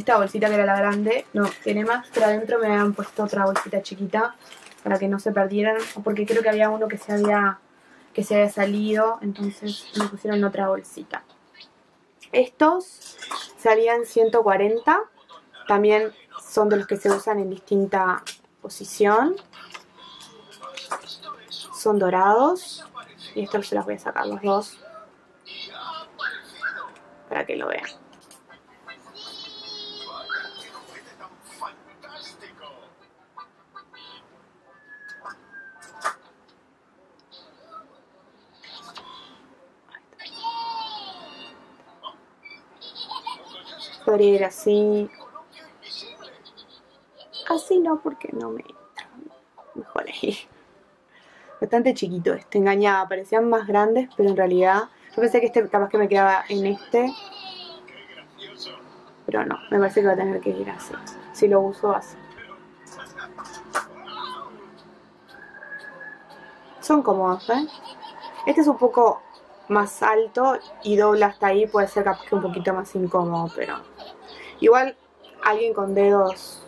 esta bolsita que era la grande, no, tiene más, pero adentro me habían puesto otra bolsita chiquita para que no se perdieran, porque creo que había uno que se había, que se había salido, entonces me pusieron otra bolsita. Estos salían 140, también son de los que se usan en distinta posición. Son dorados, y estos se los voy a sacar los dos para que lo vean. Podría ir así. Así no, porque no me entra. Mejor ahí. Bastante chiquito este, engañaba. Parecían más grandes, pero en realidad... Yo pensé que este capaz que me quedaba en este. Pero no, me parece que va a tener que ir así. Si lo uso así. Son cómodos, ¿eh? Este es un poco más alto y dobla hasta ahí, puede ser que un poquito más incómodo, pero igual alguien con dedos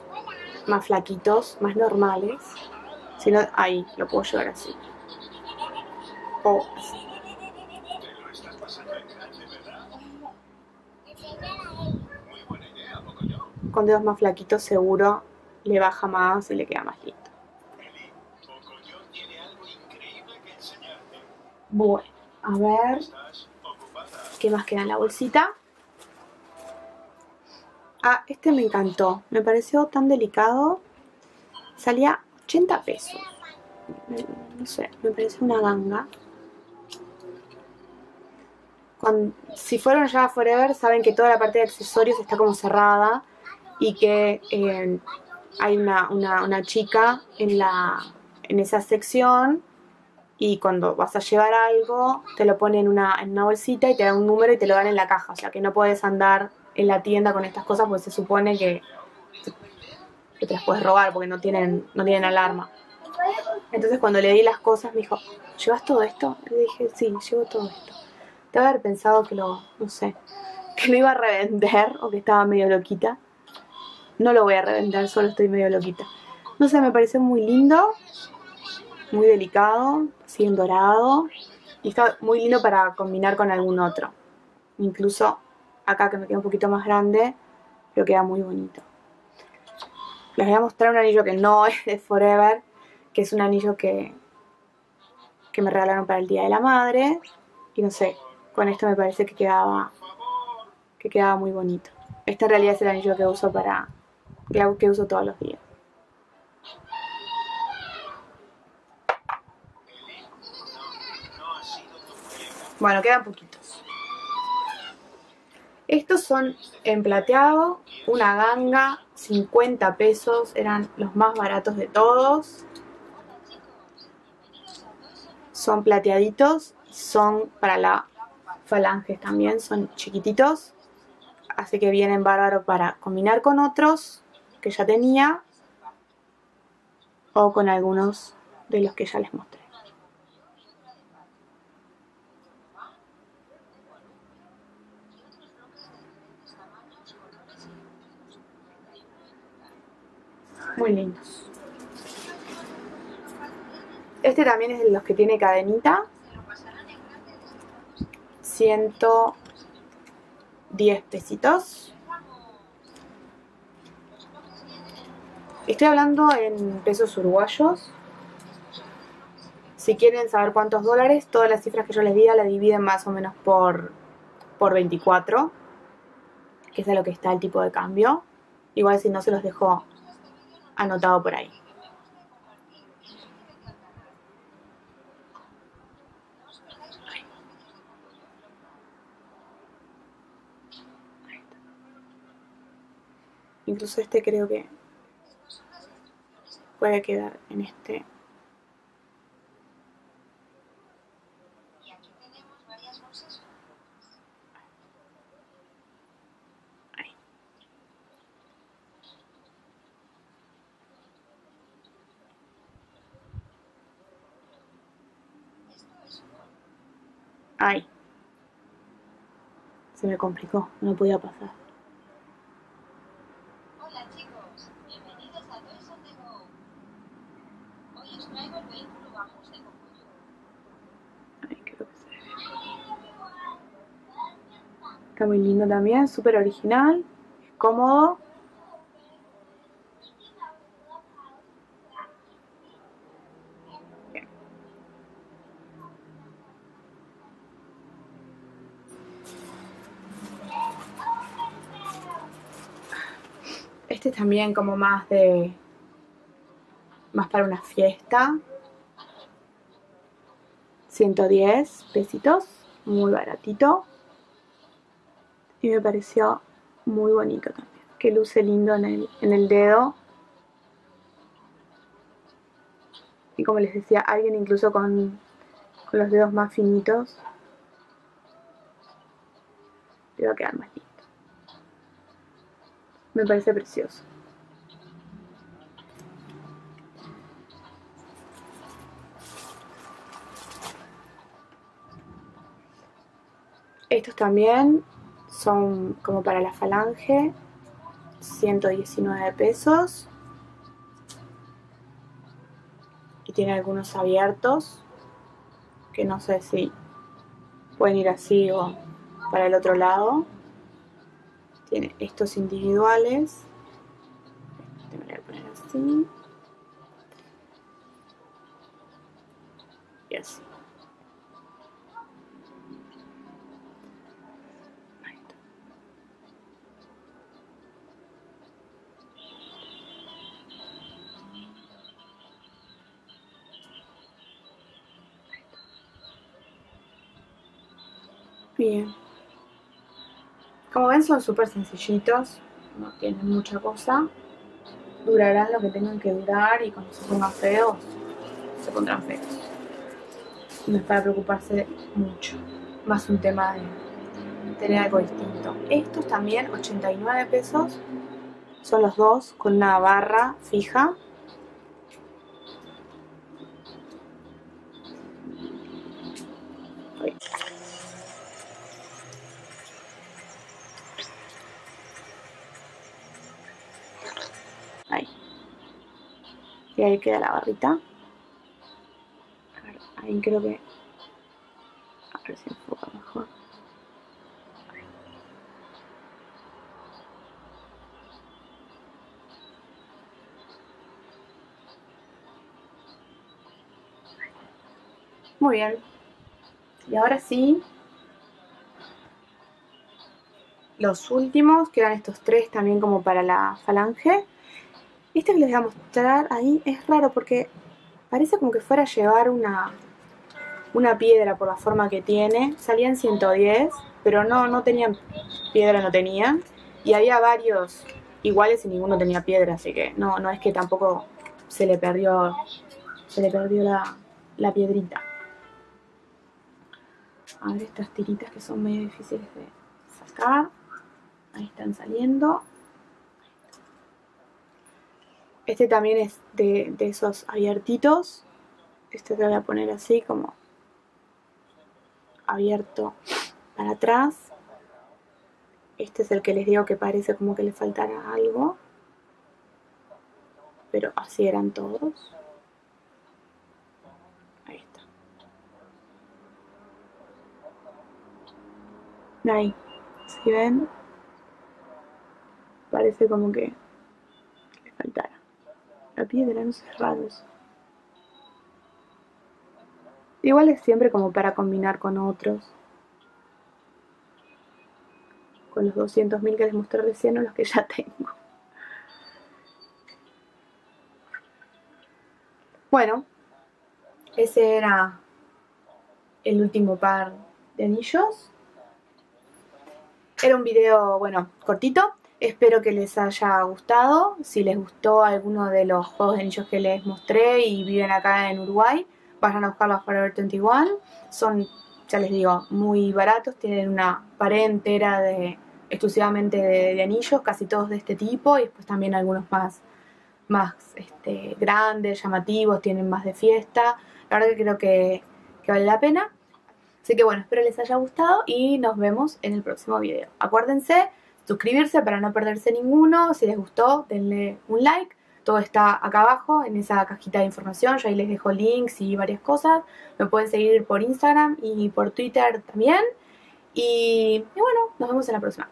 más flaquitos, más normales, si no, ahí lo puedo llevar así. O así. Con dedos más flaquitos seguro le baja más y le queda más lindo. Bueno. A ver. ¿Qué más queda en la bolsita? Ah, este me encantó. Me pareció tan delicado. Salía 80 pesos. No sé, me parece una ganga. si fueron ya Forever, saben que toda la parte de accesorios está como cerrada y que eh, hay una, una chica en, la, en esa sección y cuando vas a llevar algo te lo ponen en una, en una bolsita y te dan un número y te lo dan en la caja. O sea que no puedes andar en la tienda con estas cosas porque se supone que, que te las puedes robar porque no tienen, no tienen alarma. Entonces cuando le di las cosas me dijo, ¿llevas todo esto? Le dije, sí, llevo todo esto. Te haber pensado que lo, no sé, que lo iba a revender o que estaba medio loquita. No lo voy a revender, solo estoy medio loquita. No sé, me pareció muy lindo muy delicado, así en dorado. Y está muy lindo para combinar con algún otro. Incluso acá que me queda un poquito más grande, pero queda muy bonito. Les voy a mostrar un anillo que no es de Forever, que es un anillo que, que me regalaron para el Día de la Madre. Y no sé, con esto me parece que quedaba, que quedaba muy bonito. Este en realidad es el anillo que uso para, que uso todos los días. Bueno, quedan poquitos. Estos son en plateado, una ganga, 50 pesos, eran los más baratos de todos. Son plateaditos, son para la falange también, son chiquititos. Así que vienen bárbaro para combinar con otros que ya tenía o con algunos de los que ya les mostré. Muy lindos. Este también es de los que tiene cadenita. 110 pesitos. Estoy hablando en pesos uruguayos. Si quieren saber cuántos dólares, todas las cifras que yo les diga la dividen más o menos por, por 24, que es a lo que está el tipo de cambio. Igual si no se los dejo anotado por ahí. Incluso este creo que puede quedar en este Ay. Se me complicó, no podía pasar. Hola chicos, bienvenidos a Toys on the Go. Hoy os traigo el vehículo Bambus de este Cocuyo. Ay, creo que se ve. Está muy lindo también, súper original, cómodo. Este es también como más de... Más para una fiesta. 110 pesitos. Muy baratito. Y me pareció muy bonito también. Que luce lindo en el, en el dedo. Y como les decía, alguien incluso con, con los dedos más finitos. Le va a quedar más lindo. Me parece precioso. Estos también son como para la falange, 119 pesos. Y tiene algunos abiertos, que no sé si pueden ir así o para el otro lado. Tiene estos individuales. Te voy a poner así. Y así. Bien. Como ven son súper sencillitos, no tienen mucha cosa. Durarán lo que tengan que durar y cuando se pongan feos, se pondrán feos. No es para preocuparse mucho, más un tema de tener algo distinto. Estos también, 89 pesos, son los dos con una barra fija. Ahí. Y ahí queda la barrita. Ahí creo que... A ver enfoca mejor. Muy bien. Y ahora sí, los últimos, quedan estos tres también como para la falange. Este que les voy a mostrar ahí es raro porque parece como que fuera a llevar una, una piedra por la forma que tiene. Salían 110, pero no, no tenían piedra, no tenían. Y había varios iguales y ninguno tenía piedra, así que no, no es que tampoco se le perdió, se le perdió la, la piedrita. A ver estas tiritas que son medio difíciles de sacar. Ahí están saliendo. Este también es de, de esos abiertitos. Este te lo voy a poner así como abierto para atrás. Este es el que les digo que parece como que le faltara algo. Pero así eran todos. Ahí está. Ahí. Si ven, parece como que. La piedra, no sé, es raro eso. Igual es siempre como para combinar con otros. Con los 200.000 que les mostré recién o los que ya tengo. Bueno, ese era el último par de anillos. Era un video, bueno, cortito. Espero que les haya gustado. Si les gustó alguno de los juegos de anillos que les mostré y viven acá en Uruguay, vayan a buscarlos a Forever 21. Son, ya les digo, muy baratos. Tienen una pared entera de exclusivamente de, anillos, casi todos de este tipo. Y después también algunos más, más este, grandes, llamativos, tienen más de fiesta. La verdad que creo que, que vale la pena. Así que bueno, espero les haya gustado y nos vemos en el próximo video. Acuérdense suscribirse para no perderse ninguno. Si les gustó, denle un like. Todo está acá abajo en esa cajita de información. Yo ahí les dejo links y varias cosas. Me pueden seguir por Instagram y por Twitter también. Y, bueno, nos vemos en la próxima.